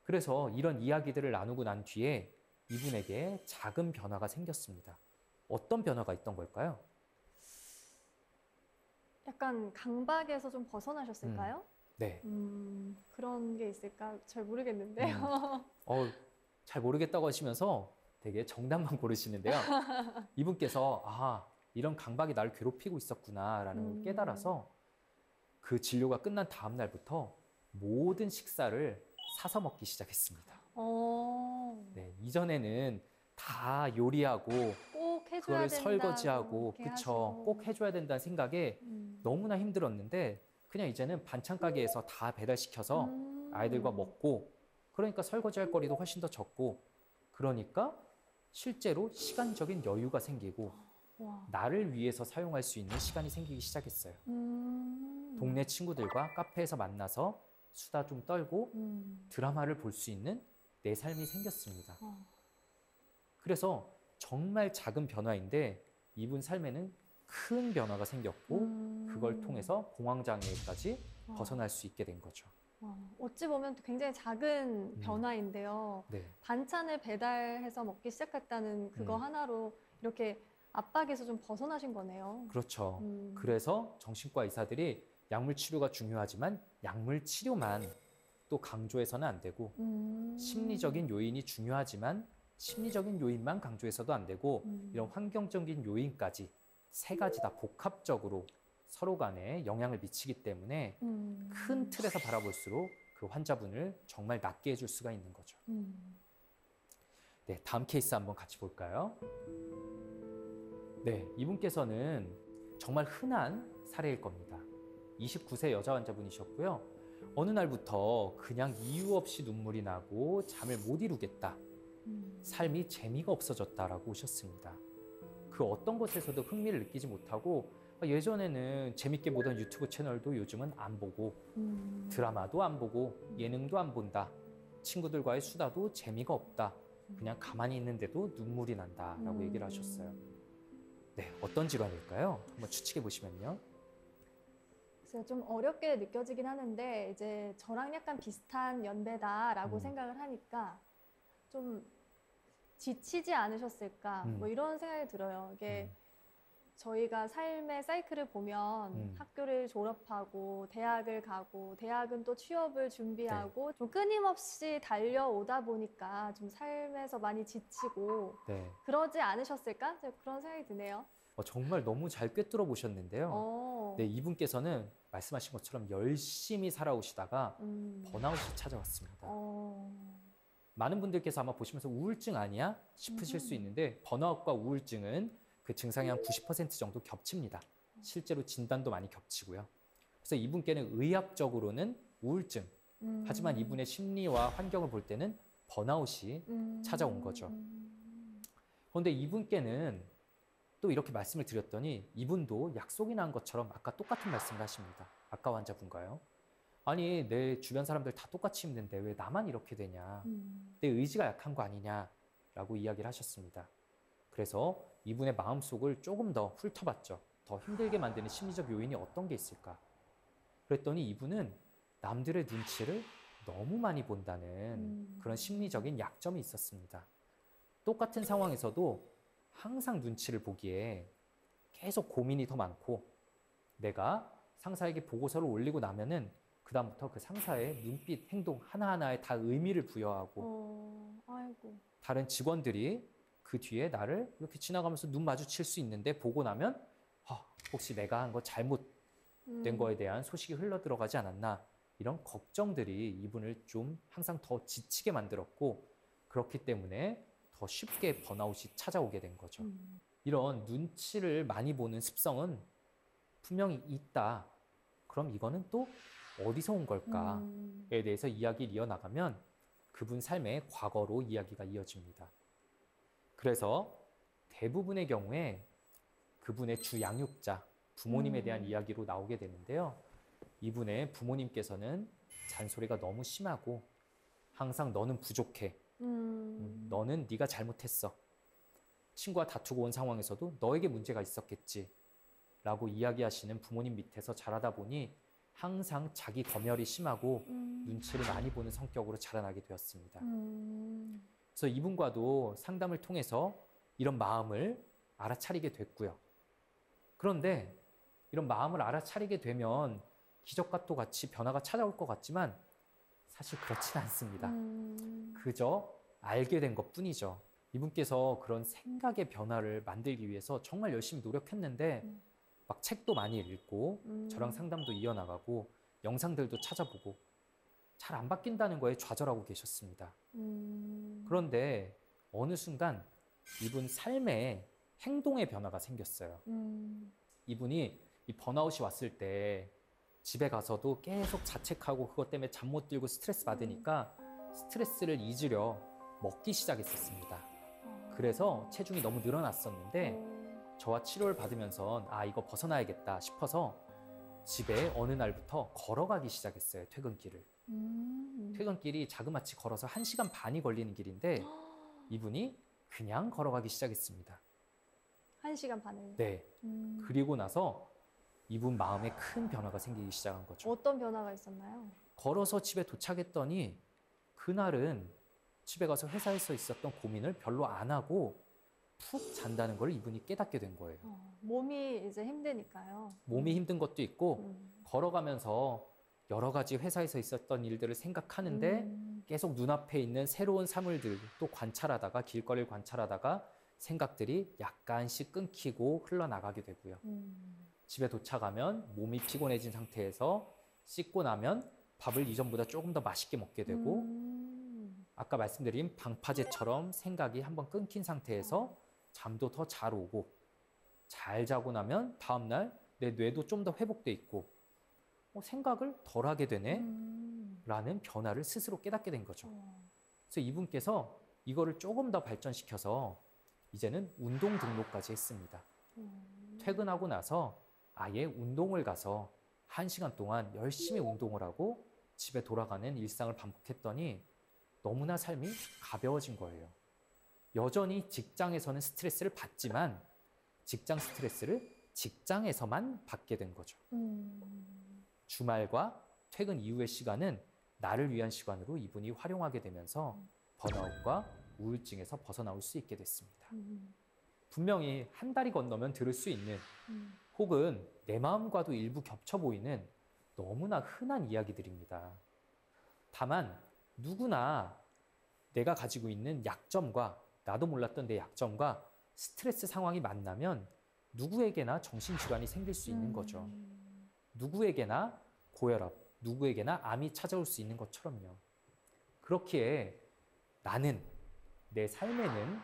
그래서 이런 이야기들을 나누고 난 뒤에 이분에게 작은 변화가 생겼습니다. 어떤 변화가 있던 걸까요? 약간 강박에서 좀 벗어나셨을까요? 네. 음, 그런 게 있을까? 잘 모르겠는데요. 어, 잘 모르겠다고 하시면서 되게 정답만 고르시는데요. 이분께서 아, 이런 강박이 나를 괴롭히고 있었구나라는 걸 음. 깨달아서 그 진료가 끝난 다음 날부터 모든 식사를 사서 먹기 시작했습니다. 어, 네, 이전에는 다 요리하고 꼭 해줘야 그걸 된다. 설거지하고 그쵸. 꼭 해줘야 된다는 생각에 음. 너무나 힘들었는데 그냥 이제는 반찬 가게에서 다 배달시켜서 음. 아이들과 먹고 그러니까 설거지할 거리도 훨씬 더 적고 그러니까 실제로 시간적인 여유가 생기고 와. 나를 위해서 사용할 수 있는 시간이 생기기 시작했어요. 음. 동네 친구들과 카페에서 만나서 수다 좀 떨고 음. 드라마를 볼 수 있는 내 삶이 생겼습니다. 어. 그래서 정말 작은 변화인데 이분 삶에는 큰 변화가 생겼고 음. 그걸 통해서 공황장애까지 어. 벗어날 수 있게 된 거죠. 어, 어찌 보면 또 굉장히 작은 음. 변화인데요. 네. 반찬을 배달해서 먹기 시작했다는 그거 음. 하나로 이렇게 압박에서 좀 벗어나신 거네요. 그렇죠. 음. 그래서 정신과 의사들이 약물 치료가 중요하지만 약물 치료만 또 강조해서는 안 되고 음. 심리적인 요인이 중요하지만 심리적인 요인만 강조해서도 안 되고 음. 이런 환경적인 요인까지 세 가지 다 복합적으로 서로 간에 영향을 미치기 때문에 음. 큰 틀에서 바라볼수록 그 환자분을 정말 낫게 해줄 수가 있는 거죠. 음. 네, 다음 케이스 한번 같이 볼까요? 네, 이분께서는 정말 흔한 사례일 겁니다. 29세 여자 환자분이셨고요. 어느 날부터 그냥 이유 없이 눈물이 나고 잠을 못 이루겠다. 음. 삶이 재미가 없어졌다라고 오셨습니다. 그 어떤 것에서도 흥미를 느끼지 못하고 아, 예전에는 재밌게 보던 유튜브 채널도 요즘은 안 보고 음. 드라마도 안 보고 예능도 안 본다. 친구들과의 수다도 재미가 없다. 그냥 가만히 있는데도 눈물이 난다라고 음. 얘기를 하셨어요. 네, 어떤 질환일까요? 한번 추측해 보시면요. 그래서 좀 어렵게 느껴지긴 하는데 이제 저랑 약간 비슷한 연배다라고 음. 생각을 하니까 좀 지치지 않으셨을까 음. 뭐 이런 생각이 들어요. 이게 음, 저희가 삶의 사이클을 보면 음. 학교를 졸업하고 대학을 가고 대학은 또 취업을 네. 준비하고 좀 끊임없이 달려오다 보니까 좀 삶에서 많이 지치고 네, 그러지 않으셨을까? 그런 생각이 드네요. 어, 정말 너무 잘 꿰뚫어 보셨는데요. 어. 네, 이분께서는 말씀하신 것처럼 열심히 살아오시다가 음. 번아웃이 찾아왔습니다. 어. 많은 분들께서 아마 보시면서 우울증 아니야 싶으실 수 음. 있는데 번아웃과 우울증은 그 증상이 한 90% 정도 겹칩니다. 실제로 진단도 많이 겹치고요. 그래서 이분께는 의학적으로는 우울증, 음. 하지만 이분의 심리와 환경을 볼 때는 번아웃이 음. 찾아온 거죠. 음. 그런데 이분께는 또 이렇게 말씀을 드렸더니 이분도 약속이 난 것처럼 아까 똑같은 말씀을 하십니다. 아까 환자분가요. 아니 내 주변 사람들 다 똑같이 힘든데 왜 나만 이렇게 되냐. 음. 내 의지가 약한 거 아니냐라고 이야기를 하셨습니다. 그래서 이분의 마음속을 조금 더 훑어봤죠. 더 힘들게 만드는 심리적 요인이 어떤 게 있을까? 그랬더니 이분은 남들의 눈치를 너무 많이 본다는 음. 그런 심리적인 약점이 있었습니다. 똑같은 상황에서도 항상 눈치를 보기에 계속 고민이 더 많고 내가 상사에게 보고서를 올리고 나면은 그다음부터 그 상사의 눈빛, 행동 하나하나에 다 의미를 부여하고 어, 아이고. 다른 직원들이 그 뒤에 나를 이렇게 지나가면서 눈 마주칠 수 있는데 보고 나면 아, 혹시 내가 한 거 잘못된 음. 거에 대한 소식이 흘러 들어가지 않았나 이런 걱정들이 이분을 좀 항상 더 지치게 만들었고 그렇기 때문에 더 쉽게 번아웃이 찾아오게 된 거죠. 음. 이런 눈치를 많이 보는 습성은 분명히 있다. 그럼 이거는 또 어디서 온 걸까에 음. 대해서 이야기를 이어나가면 그분 삶의 과거로 이야기가 이어집니다. 그래서 대부분의 경우에 그분의 주 양육자, 부모님에 음. 대한 이야기로 나오게 되는데요. 이분의 부모님께서는 잔소리가 너무 심하고 항상 너는 부족해. 음. 음, 너는 네가 잘못했어. 친구와 다투고 온 상황에서도 너에게 문제가 있었겠지. 라고 이야기하시는 부모님 밑에서 자라다 보니 항상 자기 검열이 심하고 음. 눈치를 많이 보는 성격으로 자라나게 되었습니다. 음. 그래서 이분과도 상담을 통해서 이런 마음을 알아차리게 됐고요. 그런데 이런 마음을 알아차리게 되면 기적과 또 같이 변화가 찾아올 것 같지만 사실 그렇진 않습니다. 음. 그저 알게 된 것 뿐이죠. 이분께서 그런 생각의 변화를 만들기 위해서 정말 열심히 노력했는데 음. 막 책도 많이 읽고 음. 저랑 상담도 이어나가고 영상들도 찾아보고 잘 안 바뀐다는 거에 좌절하고 계셨습니다. 음. 그런데 어느 순간 이분 삶에 행동의 변화가 생겼어요. 음. 이분이 이 번아웃이 왔을 때 집에 가서도 계속 자책하고 그것 때문에 잠 못 들고 스트레스 받으니까 스트레스를 잊으려 먹기 시작했었습니다. 어. 그래서 체중이 너무 늘어났었는데 어. 저와 치료를 받으면서 아 이거 벗어나야겠다 싶어서 집에 어느 날부터 걸어가기 시작했어요 퇴근길을 음. 퇴근길이 자그마치 걸어서 1시간 반이 걸리는 길인데 이분이 그냥 걸어가기 시작했습니다 한 시간 반을. 네 음. 그리고 나서 이분 마음에 큰 변화가 생기기 시작한 거죠 어떤 변화가 있었나요? 걸어서 집에 도착했더니 그날은 집에 가서 회사에서 있었던 고민을 별로 안 하고 푹 잔다는 걸 이분이 깨닫게 된 거예요 어, 몸이 이제 힘드니까요. 몸이 힘든 것도 있고 음. 걸어가면서 여러 가지 회사에서 있었던 일들을 생각하는데 음. 계속 눈앞에 있는 새로운 사물들 또 관찰하다가 길거리를 관찰하다가 생각들이 약간씩 끊기고 흘러나가게 되고요. 음. 집에 도착하면 몸이 피곤해진 상태에서 씻고 나면 밥을 이전보다 조금 더 맛있게 먹게 되고 음. 아까 말씀드린 방파제처럼 생각이 한번 끊긴 상태에서 잠도 더 잘 오고 잘 자고 나면 다음날 내 뇌도 좀 더 회복돼 있고 어, 생각을 덜 하게 되네 음. 라는 변화를 스스로 깨닫게 된 거죠. 어. 그래서 이분께서 이거를 조금 더 발전시켜서 이제는 운동 등록까지 했습니다. 음. 퇴근하고 나서 아예 운동을 가서 한 시간 동안 열심히 운동을 하고 집에 돌아가는 일상을 반복했더니 너무나 삶이 가벼워진 거예요. 여전히 직장에서는 스트레스를 받지만 직장 스트레스를 직장에서만 받게 된 거죠. 음. 주말과 퇴근 이후의 시간은 나를 위한 시간으로 이분이 활용하게 되면서 번아웃과 우울증에서 벗어나올 수 있게 됐습니다. 음. 분명히 한 달이 건너면 들을 수 있는 음. 혹은 내 마음과도 일부 겹쳐 보이는 너무나 흔한 이야기들입니다. 다만 누구나 내가 가지고 있는 약점과 나도 몰랐던 내 약점과 스트레스 상황이 만나면 누구에게나 정신질환이 생길 수 있는 거죠. 음. 누구에게나 고혈압, 누구에게나 암이 찾아올 수 있는 것처럼요. 그렇기에 나는 내 삶에는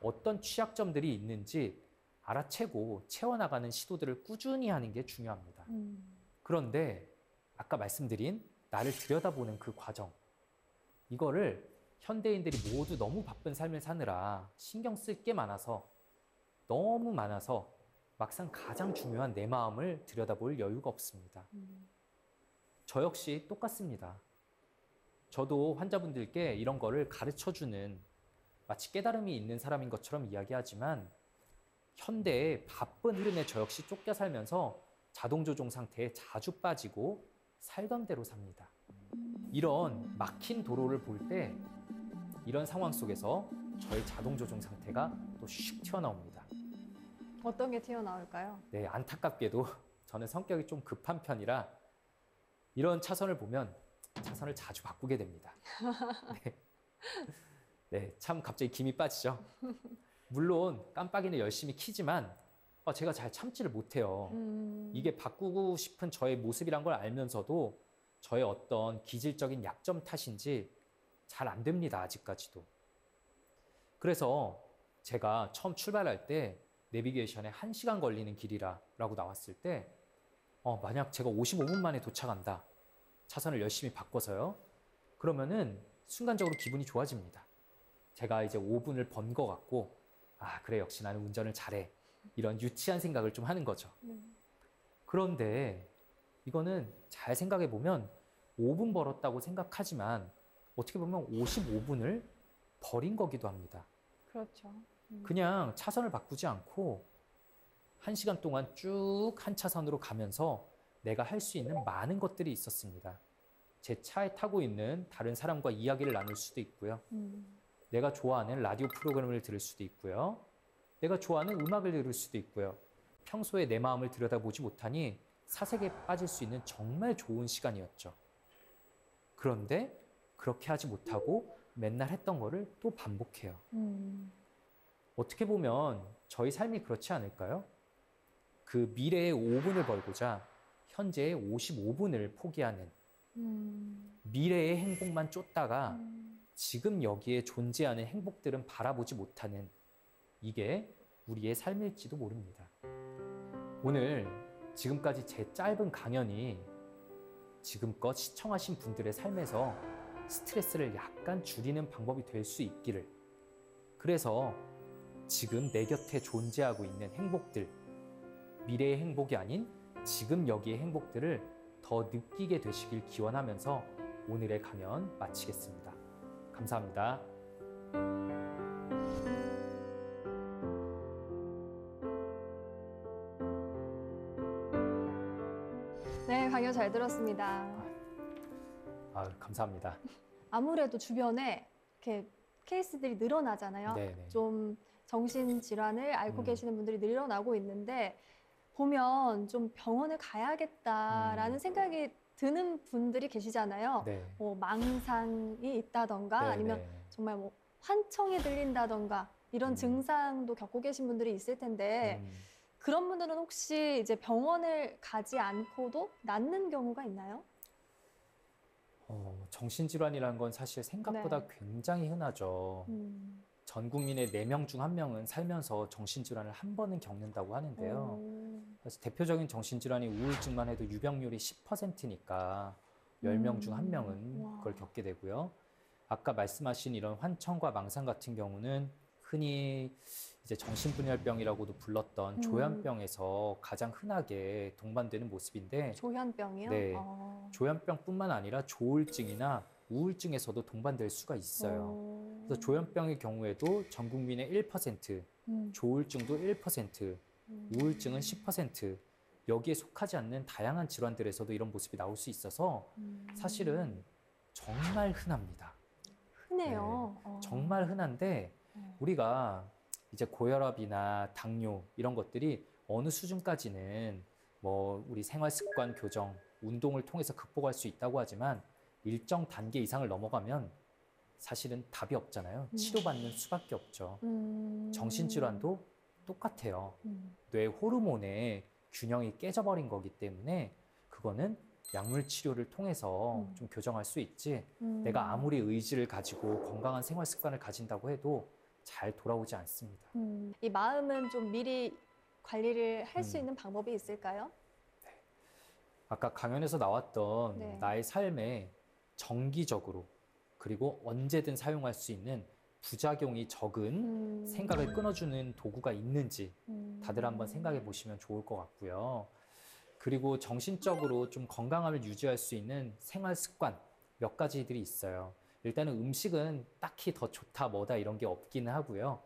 어떤 취약점들이 있는지 알아채고 채워나가는 시도들을 꾸준히 하는 게 중요합니다. 음. 그런데 아까 말씀드린 나를 들여다보는 그 과정, 이거를 현대인들이 모두 너무 바쁜 삶을 사느라 신경 쓸 게 많아서 너무 많아서 막상 가장 중요한 내 마음을 들여다볼 여유가 없습니다. 음. 저 역시 똑같습니다. 저도 환자분들께 이런 거를 가르쳐 주는 마치 깨달음이 있는 사람인 것처럼 이야기하지만 현대의 바쁜 흐름에 저 역시 쫓겨 살면서 자동 조종 상태에 자주 빠지고 살던 대로 삽니다. 이런 막힌 도로를 볼 때 이런 상황 속에서 저의 자동 조종 상태가 또 슉 튀어나옵니다. 어떤 게 튀어나올까요? 네, 안타깝게도 저는 성격이 좀 급한 편이라 이런 차선을 보면 차선을 자주 바꾸게 됩니다. 네. 네, 참 갑자기 김이 빠지죠. 물론 깜빡이는 열심히 키지만 어, 제가 잘 참지를 못해요. 음, 이게 바꾸고 싶은 저의 모습이란 걸 알면서도 저의 어떤 기질적인 약점 탓인지 잘 안 됩니다, 아직까지도. 그래서 제가 처음 출발할 때 내비게이션에 1시간 걸리는 길이라고 나왔을 때 어, 만약 제가 55분 만에 도착한다. 차선을 열심히 바꿔서요. 그러면은 순간적으로 기분이 좋아집니다. 제가 이제 5분을 번것 같고 아, 그래 역시 나는 운전을 잘해. 이런 유치한 생각을 좀 하는 거죠. 음, 그런데 이거는 잘 생각해 보면 5분 벌었다고 생각하지만 어떻게 보면 55분을 버린 거기도 합니다. 그렇죠. 음. 그냥 차선을 바꾸지 않고 한 시간 동안 쭉 한 차선으로 가면서 내가 할 수 있는 많은 것들이 있었습니다. 제 차에 타고 있는 다른 사람과 이야기를 나눌 수도 있고요. 음, 내가 좋아하는 라디오 프로그램을 들을 수도 있고요. 내가 좋아하는 음악을 들을 수도 있고요. 평소에 내 마음을 들여다보지 못하니 사색에 빠질 수 있는 정말 좋은 시간이었죠. 그런데 그렇게 하지 못하고 맨날 했던 거를 또 반복해요. 음, 어떻게 보면 저희 삶이 그렇지 않을까요? 그 미래의 5분을 벌고자 현재의 55분을 포기하는 음, 미래의 행복만 쫓다가 음, 지금 여기에 존재하는 행복들은 바라보지 못하는 이게 우리의 삶일지도 모릅니다. 오늘 지금까지 제 짧은 강연이 지금껏 시청하신 분들의 삶에서 스트레스를 약간 줄이는 방법이 될 수 있기를. 그래서 지금 내 곁에 존재하고 있는 행복들, 미래의 행복이 아닌 지금 여기의 행복들을 더 느끼게 되시길 기원하면서 오늘의 강연 마치겠습니다. 감사합니다. 네, 강연 잘 들었습니다. 아, 감사합니다. 아무래도 주변에 이렇게 케이스들이 늘어나잖아요. 네네. 좀 정신 질환을 앓고 음. 계시는 분들이 늘어나고 있는데 보면 좀 병원을 가야겠다라는 음. 생각이 드는 분들이 계시잖아요. 네. 뭐 망상이 있다던가 네, 아니면 네. 정말 뭐 환청이 들린다던가 이런 음. 증상도 겪고 계신 분들이 있을 텐데 음, 그런 분들은 혹시 이제 병원을 가지 않고도 낫는 경우가 있나요? 어, 정신질환이라는 건 사실 생각보다 네. 굉장히 흔하죠. 음. 전 국민의 4명 중 1명은 살면서 정신질환을 한 번은 겪는다고 하는데요. 오. 사실 대표적인 정신질환이 우울증만 해도 유병률이 10%니까 10명 중 음, 1명은 와. 그걸 겪게 되고요. 아까 말씀하신 이런 환청과 망상 같은 경우는 흔히 이제 정신분열병이라고도 불렀던 음. 조현병에서 가장 흔하게 동반되는 모습인데 조현병이요? 네. 어. 조현병뿐만 아니라 조울증이나 우울증에서도 동반될 수가 있어요. 오. 그래서 조현병의 경우에도 전 국민의 1%, 음. 조울증도 1%, 음. 우울증은 10%, 여기에 속하지 않는 다양한 질환들에서도 이런 모습이 나올 수 있어서 음. 사실은 정말 흔합니다. 흔해요. 어. 정말 흔한데 어. 우리가 이제 고혈압이나 당뇨 이런 것들이 어느 수준까지는 뭐 우리 생활 습관 교정, 운동을 통해서 극복할 수 있다고 하지만 일정 단계 이상을 넘어가면 사실은 답이 없잖아요. 음. 치료받는 수밖에 없죠. 음. 정신질환도 똑같아요. 음. 뇌 호르몬의 균형이 깨져버린 거기 때문에 그거는 약물 치료를 통해서 음. 좀 교정할 수 있지 음. 내가 아무리 의지를 가지고 건강한 생활 습관을 가진다고 해도 잘 돌아오지 않습니다. 음. 이 마음은 좀 미리 관리를 할수 음. 있는 방법이 있을까요? 아까 강연에서 나왔던 네. 나의 삶에 정기적으로 그리고 언제든 사용할 수 있는 부작용이 적은 음. 생각을 끊어주는 도구가 있는지 음. 다들 한번 생각해 보시면 좋을 것 같고요. 그리고 정신적으로 좀 건강함을 유지할 수 있는 생활 습관 몇 가지들이 있어요. 일단은 음식은 딱히 더 좋다 뭐다 이런 게 없기는 하고요.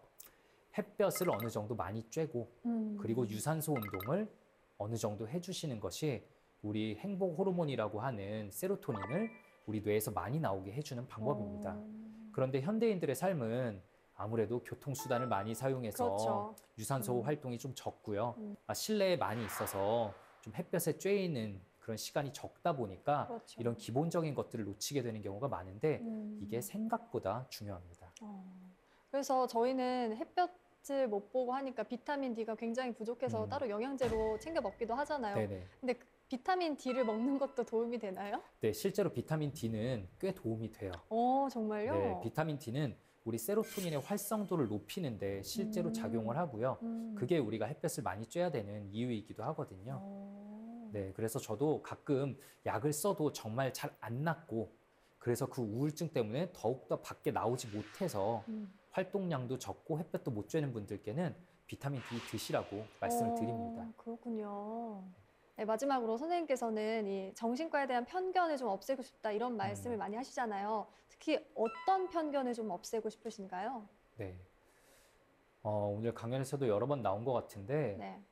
햇볕을 어느 정도 많이 쬐고 음. 그리고 유산소 운동을 어느 정도 해주시는 것이 우리 행복 호르몬이라고 하는 세로토닌을 우리 뇌에서 많이 나오게 해주는 방법입니다. 어, 그런데 현대인들의 삶은 아무래도 교통수단을 많이 사용해서 그렇죠. 유산소 음. 활동이 좀 적고요. 음. 아, 실내에 많이 있어서 좀 햇볕에 쬐이는 그런 시간이 적다 보니까 그렇죠. 이런 기본적인 것들을 놓치게 되는 경우가 많은데 음. 이게 생각보다 중요합니다. 어. 그래서 저희는 햇볕을 못 보고 하니까 비타민 D가 굉장히 부족해서 음. 따로 영양제로 챙겨 먹기도 하잖아요. 네네. 근데 그 비타민 D를 먹는 것도 도움이 되나요? 네, 실제로 비타민 D는 꽤 도움이 돼요. 어, 정말요? 네, 비타민 D는 우리 세로토닌의 활성도를 높이는데 실제로 음. 작용을 하고요. 음. 그게 우리가 햇볕을 많이 쬐야 되는 이유이기도 하거든요. 어. 네, 그래서 저도 가끔 약을 써도 정말 잘 안 낫고 그래서 그 우울증 때문에 더욱더 밖에 나오지 못해서 음. 활동량도 적고 햇볕도 못 쬐는 분들께는 비타민 D 드시라고 말씀을 어, 드립니다. 그렇군요. 네, 마지막으로 선생님께서는 이 정신과에 대한 편견을 좀 없애고 싶다 이런 말씀을 음. 많이 하시잖아요. 특히 어떤 편견을 좀 없애고 싶으신가요? 네. 어, 오늘 강연에서도 여러 번 나온 것 같은데 네.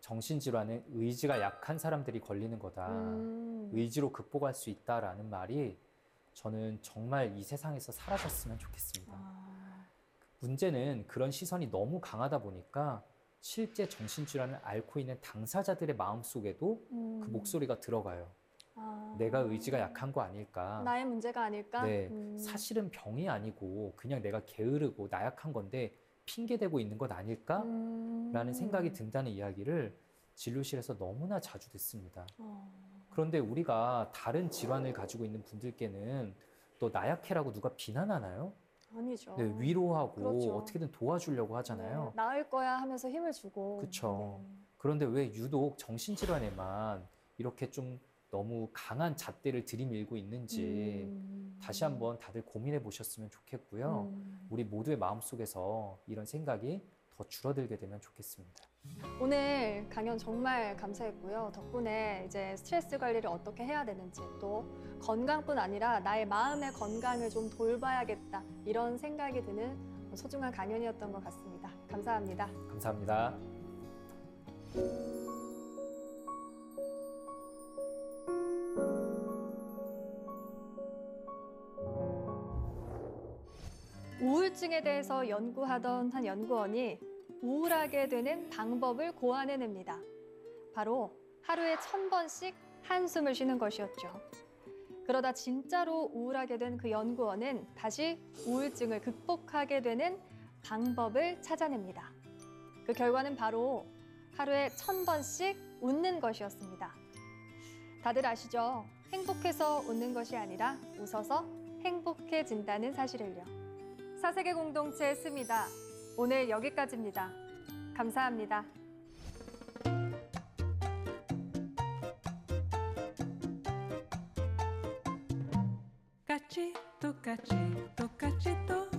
정신질환은 의지가 약한 사람들이 걸리는 거다. 음. 의지로 극복할 수 있다라는 말이 저는 정말 이 세상에서 사라졌으면 좋겠습니다. 아, 문제는 그런 시선이 너무 강하다 보니까 실제 정신질환을 앓고 있는 당사자들의 마음속에도 음. 그 목소리가 들어가요. 아. 내가 의지가 약한 거 아닐까? 나의 문제가 아닐까? 네, 음. 사실은 병이 아니고 그냥 내가 게으르고 나약한 건데 핑계대고 있는 것 아닐까? 음. 라는 생각이 든다는 이야기를 진료실에서 너무나 자주 듣습니다. 어. 그런데 우리가 다른 질환을 가지고 있는 분들께는 너 나약해라고 누가 비난하나요? 아니죠. 네, 위로하고 그렇죠. 어떻게든 도와주려고 하잖아요. 네, 나을 거야 하면서 힘을 주고. 그쵸. 네. 그런데 왜 유독 정신질환에만 이렇게 좀 너무 강한 잣대를 들이밀고 있는지 음. 다시 한번 다들 고민해 보셨으면 좋겠고요. 음. 우리 모두의 마음속에서 이런 생각이 더 줄어들게 되면 좋겠습니다. 오늘 강연 정말 감사했고요. 덕분에 이제 스트레스 관리를 어떻게 해야 되는지 또 건강뿐 아니라 나의 마음의 건강을 좀 돌봐야겠다 이런 생각이 드는 소중한 강연이었던 것 같습니다. 감사합니다. 감사합니다. 우울증에 대해서 연구하던 한 연구원이 우울하게 되는 방법을 고안해냅니다. 바로 하루에 천 번씩 한숨을 쉬는 것이었죠. 그러다 진짜로 우울하게 된 그 연구원은 다시 우울증을 극복하게 되는 방법을 찾아냅니다. 그 결과는 바로 하루에 천 번씩 웃는 것이었습니다. 다들 아시죠? 행복해서 웃는 것이 아니라 웃어서 행복해진다는 사실을요. 사세계 공동체 습니다. 오늘 여기까지입니다. 감사합니다. Cachito, cachito, cachito.